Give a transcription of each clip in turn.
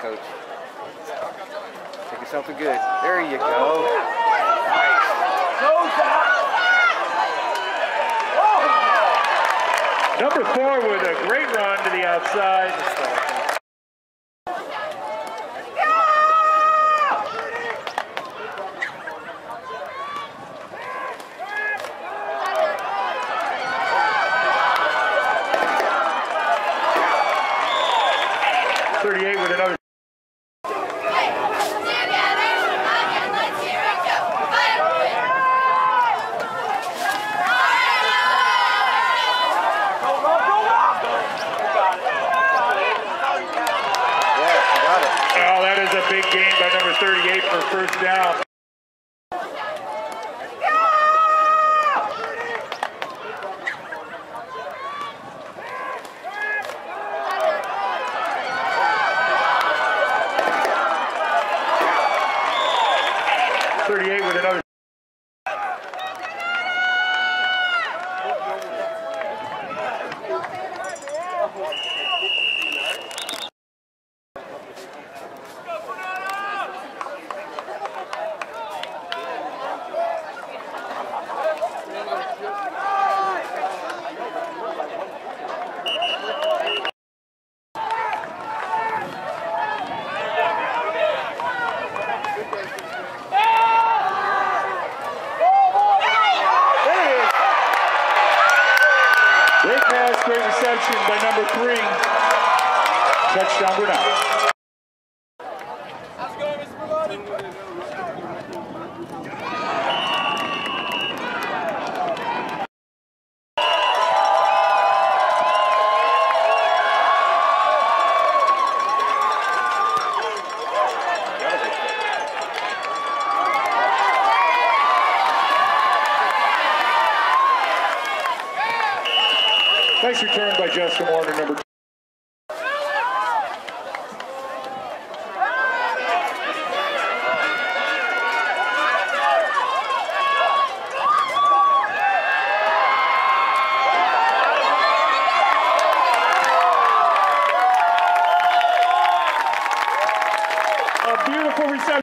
coach. Take yourself a good. There you go. Nice. Number four with a great run to the outside. Down. Thirty-eight with another. Great pass, great reception by number three. Touchdown Burnett. Nice return by Justin Warner, number two. A beautiful reception.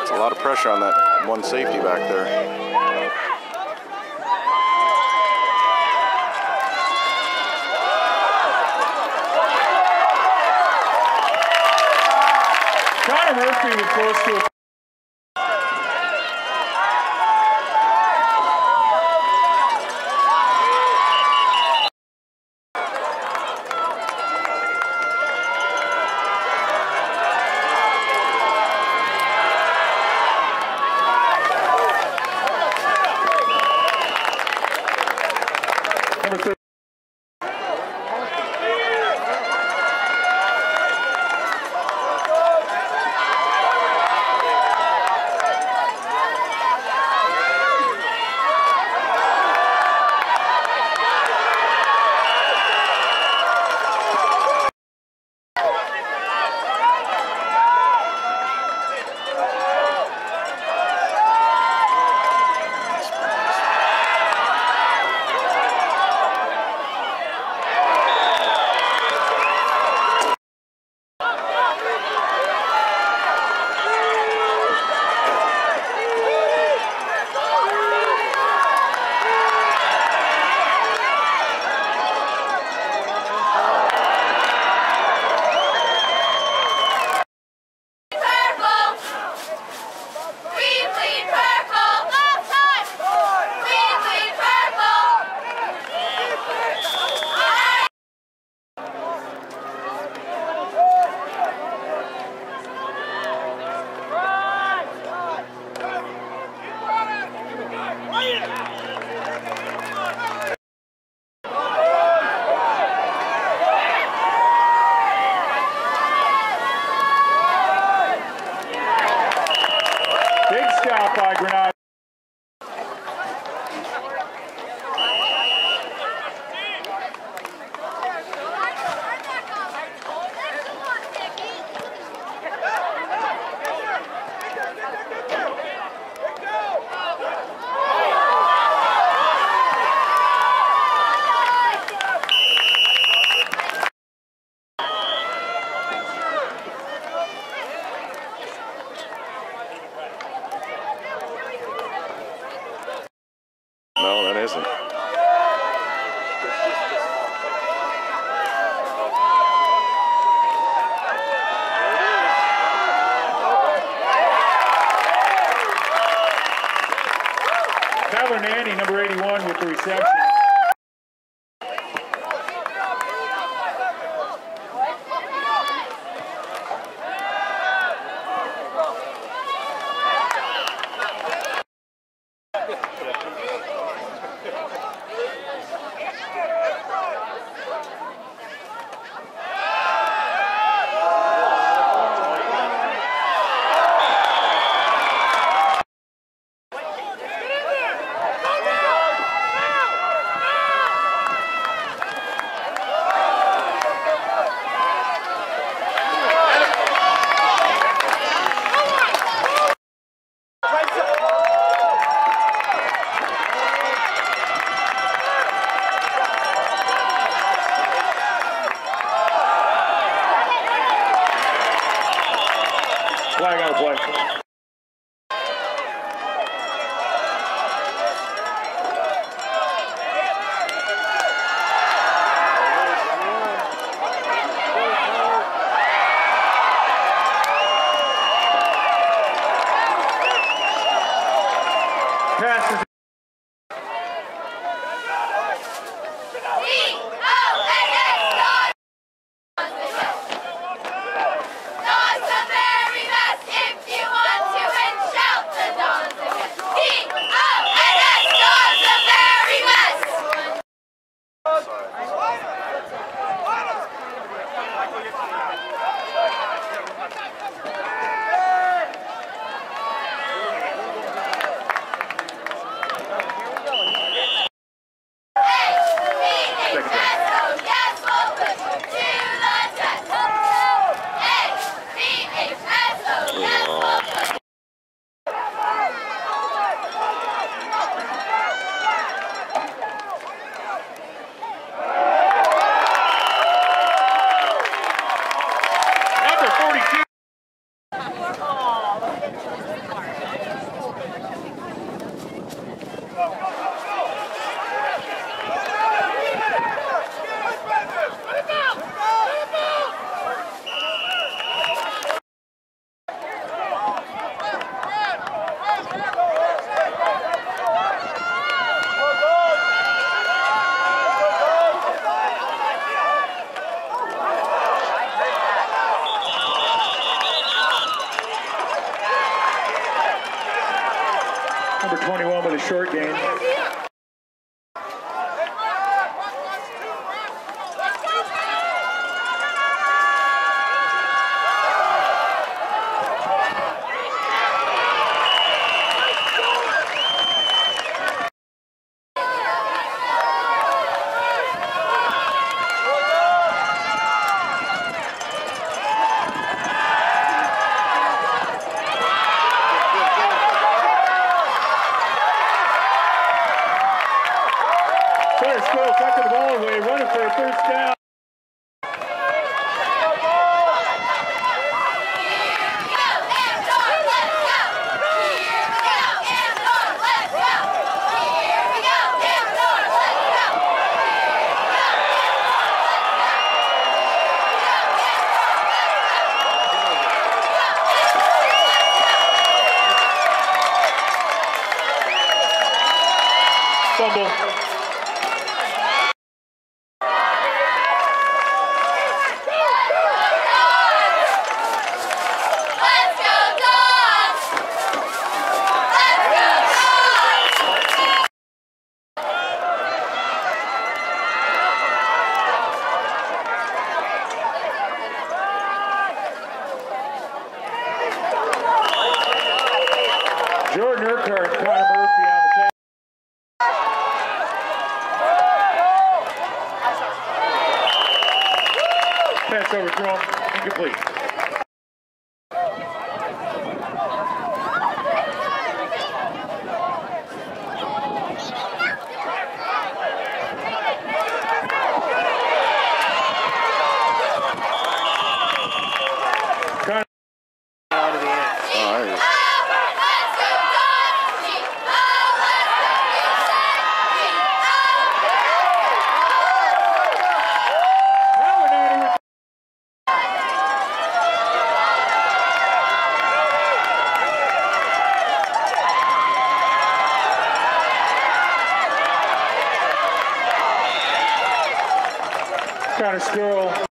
It's a lot of pressure on that one safety back there. pessoas que by Granada. Tyler Nanny, number 81, with the reception. 21 with a short gain. Pass overthrown, incomplete. Connor Connor Skrull. Number